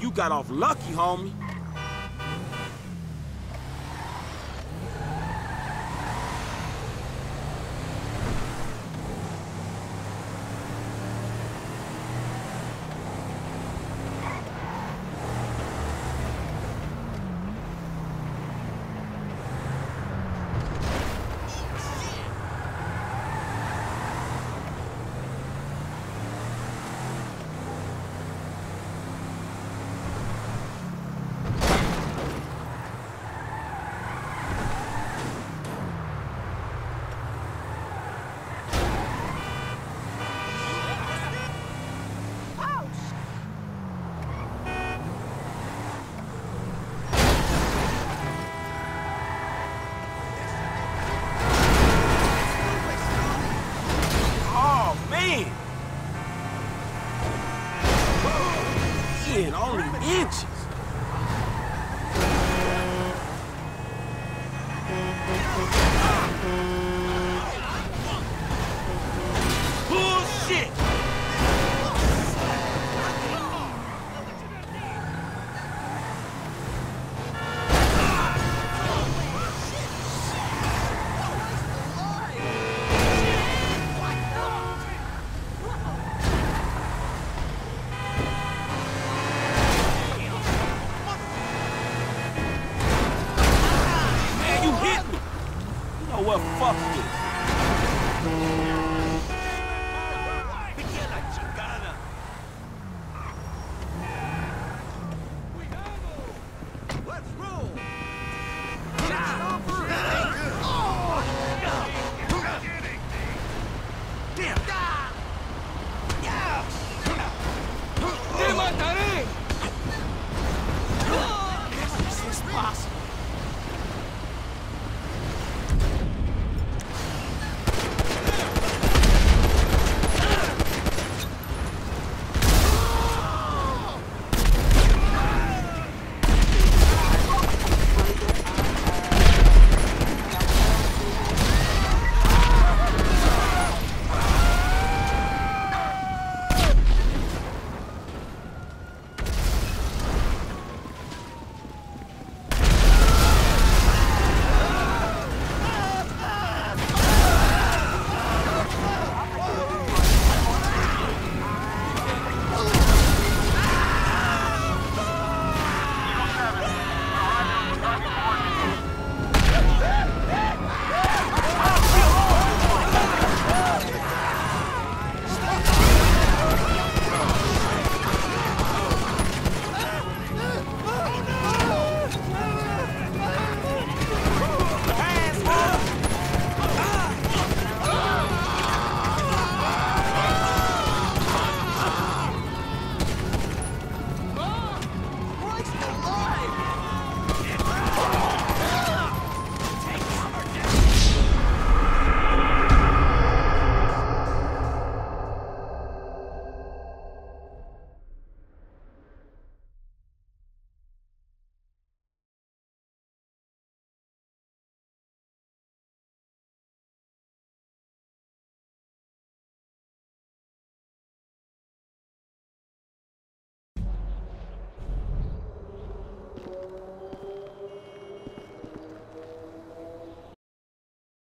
You got off lucky, homie. Only inches. what? Fuck this. Let's